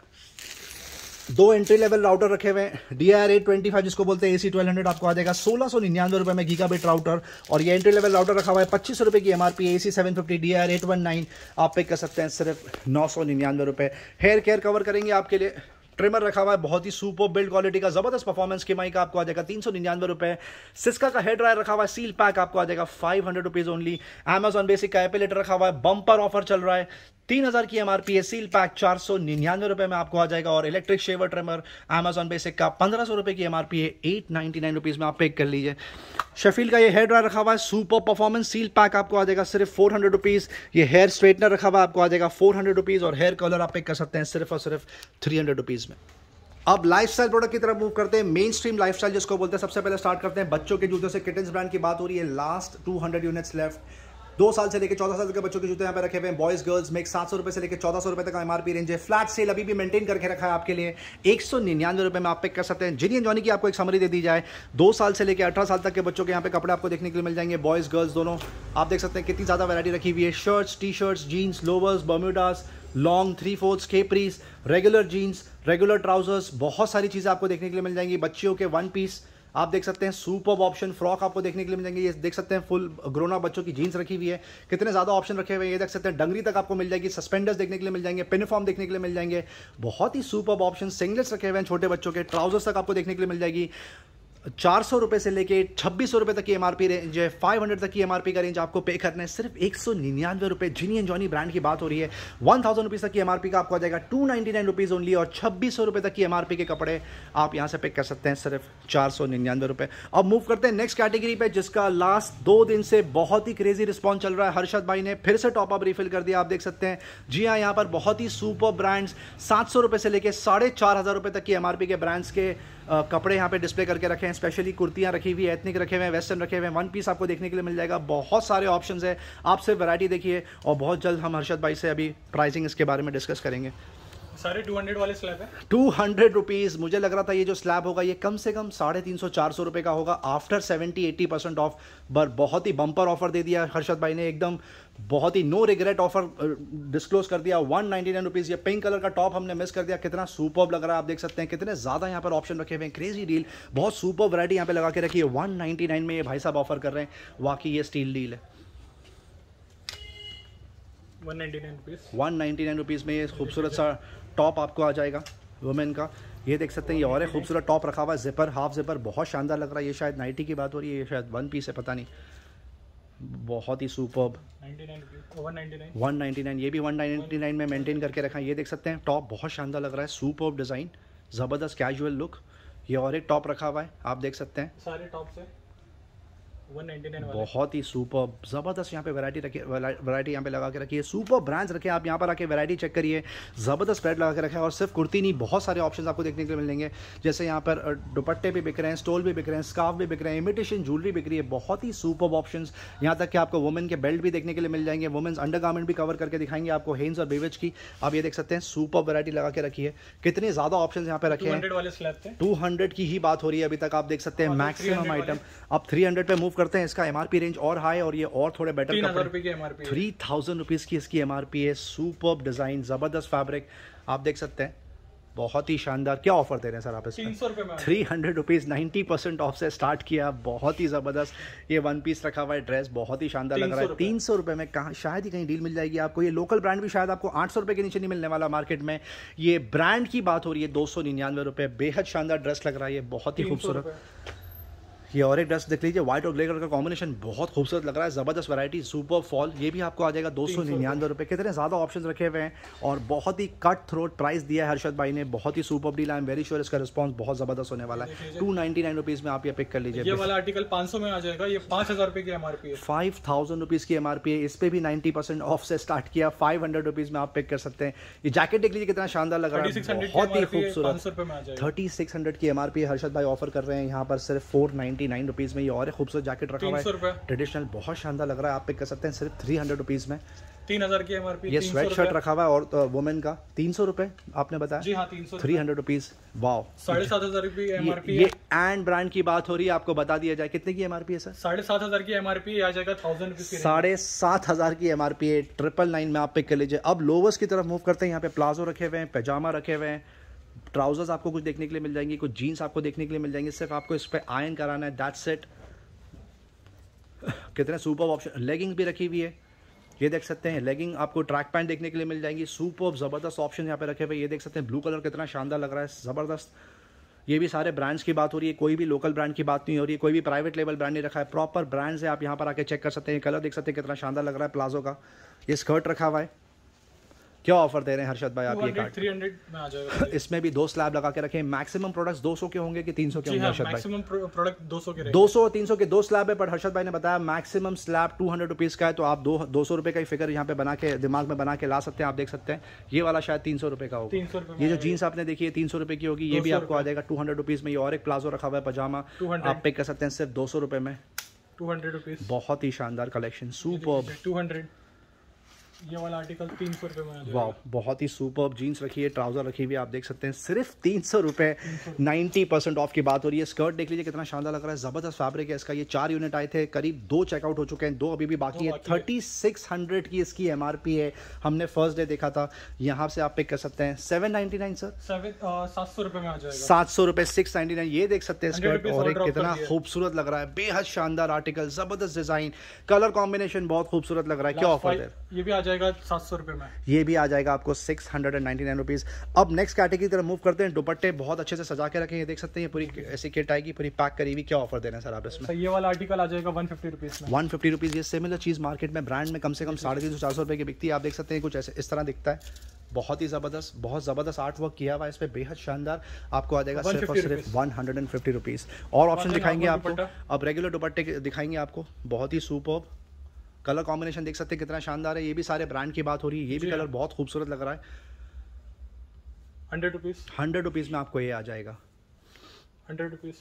दो एंट्री लेवल राउटर रखे हुए D R eight twenty five जिसको बोलते हैं ए सी ट्वेल्व हंड्रेड आपको आ जाएगा। सोलह सौ निन्यानवे रुपये में गीगा बेट राउटर और ये एंट्री लेवल राउटर रखा हुआ है। पच्चीस रुपये की M R P A C seven fifty D R eight one nine आप पे कर सकते हैं। सिर्फ़ नौ सौ निन्यानवे रुपये हेयर केयर कवर करेंगे आपके लिए। ट्रिमर रखा हुआ है, बहुत ही सुपर बिल्ड क्वालिटी का, ज़बरदस्त परफॉर्मेंस के माइक आपको आ जाएगा। तीन सौ निन्यानवे रुपए। सिस्का का हेड ड्रायर रखा हुआ है सील पैक आपको आ जाएगा। Five hundred rupees only Amazon basic का एपिलेटर रखा हुआ है बम्पर ऑफ़र चल रहा है। तीन हज़ार की एमआरपी है सील पैक चार सौ निन्यानवे रुपए में आपको आ जाएगा और electric shaver trimmer Amazon basic का पंद्रह सौ रुपए की एमआरपी है एट नाइनटी नाइन रुपीज़ में आप पेक कर लीजिए। शफील का ये हेयर ड्रायर रखा हुआ है सुपर परफॉर्मेंस सील पैक आपको आ जाएगा सिर्फ़ फोर हंड्रेड रुपीज़ ये हेयर स्ट्रेटनर रखा हुआ आपको आ जाएगा फोर हंड्रेड रुपीज़ और हेयर कलर आप पेक कर सकते हैं सिर्फ़ और सिर्फ़ थ्री हंड्रेड रुपीज़ में। अब लाइफस्टाइल प्रोडक्ट की तरफ़ मूव करते हैं मेन स्ट्रीम लाइफस्टाइल जिसको बोलते हैं, सबसे पहले स्टार्ट करते हैं, बच्चों के जूते से किटन्स ब्रांड की बात हो रही है लास्ट 200 यूनिट्स लेफ़्ट दो साल से लेकर चौदह साल के बच्चों के जूते यहाँ पे रखे हुए हैं। बॉयज़ गर्ल्स में सात सौ रुपए से लेकर चौदह सौ रुपए तक एमआरपी रेंज है। फ्लैट सेल अभी भी मेंटेन करके रखा है आपके लिए। एक सौ निन्यानवे रुपए में आप पिक कर सकते हैं। जिनी जॉनी की आपको एक समरी दे दी जाए। दो साल से लेकर अठारह साल तक के बच्चों के यहाँ पे कपड़े आपको देखने के लिए मिल जाएँगे। बॉयज़ गर्ल्स दोनों, आप देख सकते हैं कितनी ज़्यादा वैरायटी रखी हुई है। Shirts T shirts jeans lowers bermudas long three fourth capris regular jeans regular trousers बहुत सारी चीज़ें आपको देखने के लिए मिल जाएँगी। बच्चियों के वन पीस आप देख सकते हैं सुपर ऑप्शन फ्रॉक आपको देखने के लिए मिल जाएँगे। ये देख सकते हैं फुल ग्रोना बच्चों की जीन्स रखी हुई है। कितने ज़्यादा ऑप्शन रखे हुए हैं, ये देख सकते हैं। डंगरी तक आपको मिल जाएगी सस्पेंडर्स देखने के लिए मिल जाएँगे पेनिफॉर्म देखने के लिए मिल जाएँगे। बहुत ही सुपर ऑप्शन सिंगलेट्स रखे हुए हैं छोटे बच्चों के ट्राउजर्स तक आपको देखने के लिए मिल जाएगी। चार सौ रुपये से लेके छब्बीस सौ रुपये तक की एमआरपी रेंज है। फाइव हंड्रेड तक की एमआरपी का रेंज आपको पे करना है। सिर्फ़ एक सौ निन्यानवे रुपये जिनी एंड जॉनी ब्रांड की बात हो रही है। वन थाउज़ेंड रुपीज़ तक की एमआरपी का आपको आ जाएगा। Two ninety nine rupees only और छब्बीस सौ रुपये तक की एमआरपी के कपड़े आप यहाँ से पिक कर सकते हैं। सिर्फ़ चार सौ निन्यानवे रुपये अब मूव करते हैं नेक्स्ट कैटेगरी पे, जिसका लास्ट दो दिन से बहुत ही क्रेजी रिस्पॉन्स चल रहा है। हर्षद भाई ने फिर से टॉप अप रिफिल कर दिया, आप देख सकते हैं। जी हाँ यहाँ पर बहुत ही सुपर ब्रांड्स सात सौ रुपये से लेकर साढ़े चार हज़ार रुपये तक की एमआरपी के ब्रांड्स के कपड़े यहाँ पे डिस्प्ले करके रखे हैं स्पेशली कुर्तियाँ रखी हुई है एथनिक रखे हुए हैं वेस्टर्न रखे हुए हैं वन पीस आपको देखने के लिए मिल जाएगा। बहुत सारे ऑप्शन है, आप सिर्फ़ वैरायटी देखिए और बहुत जल्द हम हर्षद भाई से अभी प्राइसिंग इसके बारे में डिस्कस करेंगे। सारे 200 वाले स्लैब है? टू हंड्रेड रुपीज़ मुझे लग रहा था ये जो स्लैब होगा ये कम से कम साढ़े तीन सौ चार सौ रुपये का होगा। After seventy eighty percent off बर बहुत ही बम्पर ऑफ़र दे दिया हर्षद भाई ने एकदम बहुत ही नो रिग्रेट ऑफ़र डिस्क्लोज कर दिया। वन नाइनटी नाइन रुपीज़ ये पिंक कलर का टॉप हमने मिस कर दिया। कितना सुपर लग रहा है आप देख सकते हैं। कितने ज़्यादा यहाँ पर ऑप्शन रखे हुए हैं। क्रेजी डील बहुत सुपर वैरायटी यहाँ पे लगा के रखी है। वन नाइनटी नाइन में ये भाई साहब ऑफ़र कर रहे हैं। वाकई ये स्टील डील है। One ninety nine rupees nine rupees में ये खूबसूरत सा टॉप आपको आ जाएगा वुमेन का। ये देख सकते हैं ये और है खूबसूरत टॉप रखा हुआ है जिपर हाफ़ जिपर बहुत शानदार लग रहा है। ये शायद नाइटी की बात हो रही है ये शायद वन पीस है पता नहीं। बहुत ही सुपर वन नाइन्टी नाइन ये भी वन नाइन्टी नाइन में मेंटेन करके रखा है। ये देख सकते हैं टॉप बहुत शानदार लग रहा है सुपर डिज़ाइन ज़बरदस्त कैजुअल लुक ये और एक टॉप रखा हुआ है आप देख सकते हैं। सारे टॉप से बहुत ही सुपर ज़बरदस्त यहाँ पे वैरायटी रखी वैरायटी यहाँ पे लगा के रखी है। सुपर ब्रांड्स रखे आप यहाँ पर आके वैरायटी चेक करिए। ज़बरदस्त स्प्रेड लगा के रखा है और सिर्फ़ कुर्ती नहीं बहुत सारे ऑप्शन आपको देखने के लिए मिलेंगे। जैसे यहाँ पर दुपट्टे भी बिक रहे हैं स्टोल भी बिक रहे हैं स्काफ भी बिक रहे हैं इमिटेशन ज्वेलरी बिक रही है बहुत ही सुपर ऑप्शन यहाँ तक कि आपको वुमेन के बेल्ट भी देखने के लिए मिल जाएँगे वुमेन्स अंडर भी कवर करके दिखाएँगे आपको हेन्स और बेवेज की। आप ये देख सकते हैं सुपर वैरायटी लगा के रखी है। कितने ज़्यादा ऑप्शन यहाँ पे रखे हैं। टू हंड्रेड की ही बात हो रही है अभी तक आप देख सकते हैं मैक्सिमम आइटम आप थ्री हंड्रेड पे मूव करते हैं इसका एमआरपी रेंज और हाई और ये और थोड़े बेटर थ्री थाउज़ेंड रुपीज़ की इसकी एमआरपी है। सुपर डिज़ाइन ज़बरदस्त फैब्रिक आप देख सकते हैं बहुत ही शानदार। क्या ऑफ़र दे रहे हैं सर आप इसमें सौ रुपए में। Three hundred rupees ninety percent off से स्टार्ट किया। बहुत ही ज़बरदस्त। ये वन पीस रखा हुआ है ड्रेस बहुत ही शानदार लग रहा है। तीन सौ रुपये। में कहाँ शायद ही कहीं डील मिल जाएगी आपको। ये लोकल ब्रांड भी शायद आपको आठ सौ रुपये के नीचे नहीं मिलने वाला मार्केट में। ये ब्रांड की बात हो रही है दो सौ निन्यानवे रुपये। बेहद शानदार ड्रेस लग रहा है। ये बहुत ही खूबसूरत। ये और एक ड्रेस देख लीजिए व्हाइट और ग्रे कलर का कॉम्बिनेशन बहुत खूबसूरत लग रहा है ज़बरदस्त वैरायटी सुपर फॉल ये भी आपको आ जाएगा दो सौ निन्यानवे रुपये कितने ज़्यादा ऑप्शन रखे हुए हैं और बहुत ही कट थ्रोट प्राइस दिया है हर्षद भाई ने बहुत ही super deal I am very sure इसका रिस्पॉन्स बहुत ज़बरदस्त होने वाला है। टू नाइन्टी नाइन रुपीज़ में आप ये पिक कर ये लीजिए वाला आर्टिकल 500 में आ जाएगा ये पाँच हज़ार रुपए की एमआरपी है। फाइव थाउज़ेंड रुपीज़ की एम आर पी है इस पर भी नाइन्टी परसेंट ऑफ़ से स्टार्ट किया फाइव हंड्रेड रुपीज़ में आप पिक कर सकते हैं। ये जैकेट देख लीजिए कितना शानदार लग रहा है बहुत ही खूबसूरत। सौ थर्टी सिक्स हंड्रेड की एम आर पी हर्षद भाई ऑफ़र कर रहे हैं यहाँ पर सिर्फ़ फोर नाइन्टी नाइन रुपीज़ में ये और खूबसूरत जैकेट रखा हुआ है। ट्रेडिशनल बहुत शानदार लग रहा है आप पिक कर सकते हैं सिर्फ़ थ्री हंड्रेड रुपीज़ में। तीन हज़ार की एमआरपी ये स्वेट शर्ट रखा हुआ है और वुमेन का। तीन सौ रुपये आपने जी बताया हाँ तीन सौ थ्री हंड्रेड रुपीज़ वाओ साढ़े सात हज़ार की ये, एमआरपी ये एंड ब्रांड की बात हो रही है आपको बता दिया जाए। कितने की एमआरपी है सर साढ़े सात हज़ार की एमआरपी आ जाएगा थाउज़ेंड रुपीज़ साढ़े सात हज़ार की एमआरपी है। ट्रिपल नाइन में आप पिक कर लीजिए। अब लोवर्स की तरफ़ मूव करते हैं। यहाँ पे प्लाजो रखे हुए हैं पैजामा रखे हुए हैं। ट्राउजर्स आपको कुछ देखने के लिए मिल जाएँगी, कुछ जीन्स आपको देखने के लिए मिल जाएँगे, सिर्फ़ आपको इस पर आयन कराना है दैट सेट <laughs> कितने सुपर ऑप्शन लेगिंग भी रखी हुई है, ये देख सकते हैं लेगिंग आपको ट्रैक पैंट देखने के लिए मिल जाएँगी सुपर ज़बरदस्त ऑप्शन यहाँ पे रखे हुए ये देख सकते हैं ब्लू कलर कितना शानदार लग रहा है, ज़बरदस्त। ये भी सारे ब्रांड्स की बात हो रही है, कोई भी लोकल ब्रांड की बात नहीं हो रही है कोई भी प्राइवेट लेवल ब्रांड नहीं रखा है प्रॉपर ब्रांड्स है, आप यहाँ पर आके चेक कर सकते हैं कलर देख सकते हैं कितना शानदार लग रहा है, प्लाजो का, ये स्कर्ट रखा हुआ है। क्या ऑफ़र दे रहे हैं हर्षद भाई आप ये कार्ड थ्री हंड्रेड में आ जाएगा इसमें भी दो स्लैब लगा के रखे। मैक्सिमम प्रोडक्ट्स 200 के होंगे कि 300 के होंगे हाँ हर्षद भाई? मैक्सिमम प्रोडक्ट दो सौ के रहेगा। 200 और 300 के दो स्लैब है पर हर्षद भाई ने बताया maximum slab two hundred rupees का है तो आप दो दो सौ रुपये का ही फिगर यहाँ पे बना के दिमाग में बना के ला सकते हैं आप देख सकते हैं। ये वाला शायद तीन सौ रुपये का होगा। ये जो जीन्स आपने देखी है तीन सौ रुपये की होगी ये भी आपको आ जाएगा टू हंड्रेड रुपीज़ में। ये और एक प्लाजो रखा हुआ है पजामा आप पिक कर सकते हैं सिर्फ़ दो सौ रुपये में। टू हंड्रेड रुपीज़ बहुत ही शानदार कलेक्शन सुपर टू हंड्रेड ये वाला आर्टिकल तीन सौ रुपये में वाह बहुत ही सुपर जीन्स रखी है ट्राउज़र रखी हुई है आप देख सकते हैं सिर्फ़ तीन सौ रुपये नाइन्टी परसेंट ऑफ़ की बात हो रही है। स्कर्ट देख लीजिए कितना शानदार लग रहा है ज़बरदस्त फैब्रिक है इसका ये चार यूनिट आए थे करीब दो चेकआउट हो चुके हैं दो अभी भी बाकी है थर्टी सिक्स हंड्रेड की इसकी एम है हमने फ़र्स्ट डे देखा था यहाँ से आप पिक कर सकते हैं seven ninety nine sir seven सात सौ रुपये में आ जाएगा। सात सौ रुपए सिक्स नाइनटी नाइन ये देख सकते हैं स्कर्ट और और एक कितना खूबसूरत लग रहा है बेहद शानदार आर्टिकल ज़बरदस्त डिज़ाइन कलर कॉम्बिनेशन बहुत खूबसूरत लग रहा है क्या ऑफ़र है ये भी आ जाएगा। सात सौ रुपये में। ये भी आ जाएगा आपको six hundred and ninety nine rupees अब नेक्स्ट कैटेगरी की तरफ़ मूव करते हैं। दुपट्टे बहुत अच्छे से सजा के रखे हैं देख सकते हैं। पूरी ऐसी किट आएगी पूरी पैक करी हुई। क्या ऑफ़र देना है सर आप इसमें? ये वाला आर्टिकल आ जाएगा one fifty rupees one fifty rupees ये सिमिलर चीज़ मार्केट में ब्रांड में कम से कम साढ़े तीन सौ चार सौ रुपये की बिकती है। आप देख सकते हैं कुछ ऐसे इस तरह दिखता है। बहुत ही ज़बरदस्त बहुत ज़बरदस्त आर्ट वर्क किया हुआ है इस पर बेहद शानदार आपको आ जाएगा सिर्फ़ और सिर्फ़ one hundred and fifty rupees और ऑप्शन दिखाएँगे आपको अब रेगुलर दुपट्टे दिखाएँगे आपको। बहुत ही सुपर कलर कॉम्बिनेशन देख सकते हैं कितना शानदार है। ये भी सारे ब्रांड की बात हो रही है। ये भी कलर। बहुत खूबसूरत लग रहा है। हंड्रेड रुपीज़ हंड्रेड रुपीज़ में आपको ये आ जाएगा। हंड्रेड रुपीज़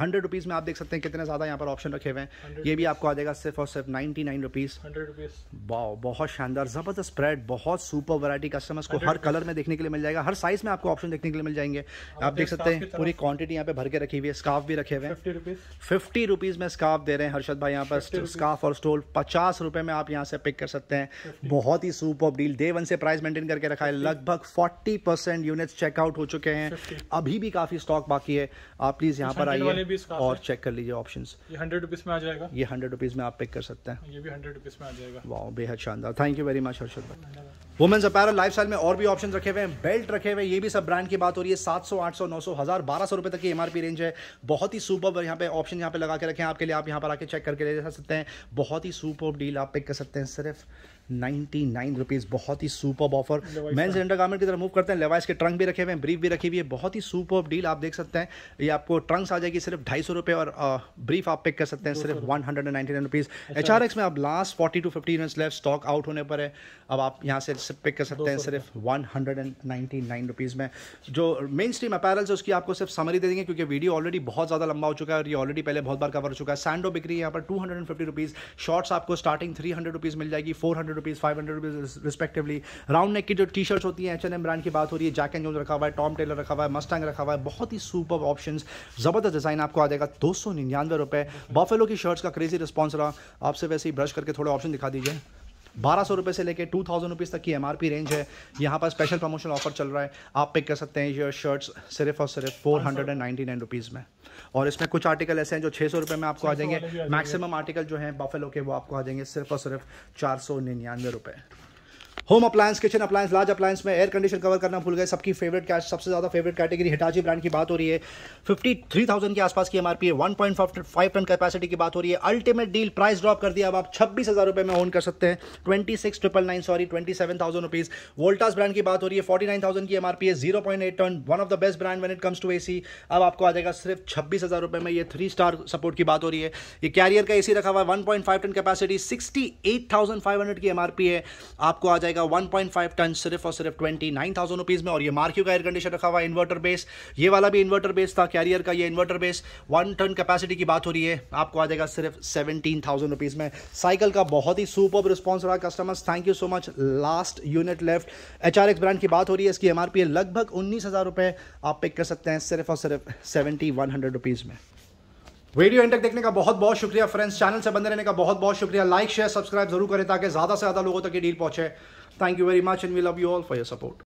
हंड्रेड रुपीज़ में आप देख सकते हैं कितने ज़्यादा यहाँ पर ऑप्शन रखे हुए हैं। ये भी आपको आ जाएगा सिर्फ़ और सिर्फ़ ninety nine rupees hundred rupees. वाह बहुत शानदार ज़बरदस्त स्प्रेड बहुत सुपर वैरायटी कस्टमर्स को हर कलर में देखने के लिए मिल जाएगा। हर साइज़ में आपको ऑप्शन देखने के लिए मिल जाएँगे। आप देख सकते हैं पूरी क्वांटिटी यहाँ पे भर के रखी हुई है स्काफ भी रखे हुए हैं। फिफ्टी रुपीज़ में स्कार्फ दे रहे हैं हर्षद भाई यहाँ पर। स्कार्फ और स्टोल पचास रुपए में आप यहाँ से पिक कर सकते हैं। बहुत ही सुपर डील डे वन से प्राइस मेंटेन करके रखा है। लगभग फोर्टी परसेंट यूनिट्स चेकआउट हो चुके हैं। अभी भी काफ़ी स्टॉक बाकी है। आप प्लीज़ यहाँ पर आइए। भी और चेक कर लीजिए ऑप्शन ये हंड्रेड रुपीज़ में आ जाएगा। ये हंड्रेड रुपीज़ में आप पिक कर सकते हैं। ये भी हंड्रेड रुपीज़ में आ जाएगा। वाह बेहद शानदार। Thank you very much Harshad भाई। वुमेन्स अपैरल लाइफस्टाइल में और भी ऑप्शन रखे हुए हैं बेल्ट रखे हुए हैं ये भी सब ब्रांड की बात हो रही है। सात सौ आठ सौ नौ सौ हज़ार बारह सौ रुपये तक की एमआरपी रेंज है। बहुत ही सुपर यहाँ पे ऑप्शन यहाँ पे लगा के रखे हैं। आपके लिए आप यहाँ पर आके चेक करके ले जा सकते हैं। बहुत ही सुपर डील आप पिक कर सकते हैं। सिर्फ़ नाइन्टी नाइन रुपीज़ बहुत ही super offer men's undergarment की तरफ़ मूव करते हैं। लेवाइस के ट्रंक भी रखे हुए हैं ब्रीफ भी रखी हुई है। बहुत ही सुपर डील आप देख सकते हैं। ये आपको ट्रंक्स आ जाएगी सिर्फ़ ढाई सौ रुपये और ब्रीफ आप पिक कर सकते हैं। सिर्फ़ one hundred and ninety nine rupees H R X में अब last forty two fifty minutes left stock out होने पर है। अब आप यहाँ से पिक कर सकते हैं सिर्फ़ one hundred and ninety nine rupees में जो मेन स्ट्रीम अपैरल्स है उसकी आपको सिर्फ़ समरी दे देंगे क्योंकि वीडियो ऑलरेडी बहुत ज़्यादा लंबा हो चुका है और ये ऑलरेडी पहले बहुत बार कवर हो चुका है। सैंडो बिक्री यहाँ पर two hundred and fifty rupees shorts आपको स्टार्टिंग थ्री हंड्रेड रुपीज़ मिल जाएगी four hundred rupees five hundred rupees respectively round neck की जो टी शर्ट्स होती हैं एच एन एम ब्रांड की बात हो रही है जैक एंड जोन रखा हुआ है टॉम टेलर रखा हुआ है मस्टैंग रखा हुआ है बहुत ही सुपर ऑप्शन ज़बरदस्त डिज़ाइन आपको आ जाएगा दो सौ निन्यानवे रुपये बफेलो की शर्ट्स का क्रेजी रिस्पॉन्स रहा। आपसे वैसे ही ब्रश करके थोड़े ऑप्शन दिखा दीजिए। बारह सौ रुपये से लेकर टू थाउज़ेंड रुपीज़ तक की एम रेंज है। यहाँ पर स्पेशल प्रमोशन ऑफ़र चल रहा है। आप पिक कर सकते हैं ये शर्ट्स सिर्फ़ और सिर्फ़ four hundred and ninety nine rupees में। और इसमें कुछ आर्टिकल ऐसे हैं जो छः सौ रुपये में आपको आ जाएँगे। मैक्सिमम आर्टिकल जो है बफेलो के वो आपको आ जाएँगे सिर्फ़ और सिर्फ़ चार सौ निन्यानवे रुपये home appliance kitchen appliance large appliance में एयर कंडीशन कवर करना भूल गए, सबकी फेवरेट कैश सबसे ज़्यादा फेवरेट कैटेगरी हिटाची ब्रांड की बात हो रही है। फिफ्टी थ्री थाउज़ेंड के आसपास की एमआरपी है one point five ton capacity की बात हो रही है। अल्टीमेट डील प्राइस ड्रॉप कर दिया, अब आप छब्बीस हज़ार रुपये में ओन कर सकते हैं। Twenty six triple nine sorry twenty seven thousand rupees Voltas brand की बात हो रही है फोर्टी नाइन थाउज़ेंड की एमआरपी है zero point eight ton one of the best brand when it comes to AC अब आपको आ जाएगा सिर्फ़ छब्बीस हज़ार रुपये में ये थ्री स्टार सपोर्ट की बात हो रही है। ये कैरियर का एसी रखा हुआ है one point five ton capacity sixty eight thousand five hundred की एमआरपी है। आपको आ जाएगा पॉइंट फाइव टन सिर्फ़ और सिर्फ़ ट्वेंटी नाइन थाउज़ेंड रुपीज़ में। और ये मार्क्यू का एयर कंडीशन रखा हुआ है इन्वर्टर बेस ये वाला भी इन्वर्टर बेस था कैरियर का ये inverter base one ton capacity की बात हो रही है, आपको आ जाएगा सिर्फ़ सेवनटीन थाउज़ेंड में। साइकिल का बहुत ही सुपर रिस्पॉन्स रहा customers thank you so much last unit left HRX brand की बात हो रही है, इसकी एमआरपी है लगभग उन्नीस आप पिक कर सकते हैं, सिर्फ़ और सिर्फ़ सेवेंटी वन हंड्रेड में। वीडियो तक देखने का बहुत बहुत शुक्रिया फ्रेंड्स चैनल से बंद रहने का बहुत बहुत शुक्रिया। लाइक शेयर सब्सक्राइब ज़रूर करें ताकि ज़्यादा से ज़्यादा लोगों तक ये डील पहुँचे। Thank you very much and we love you all for your support.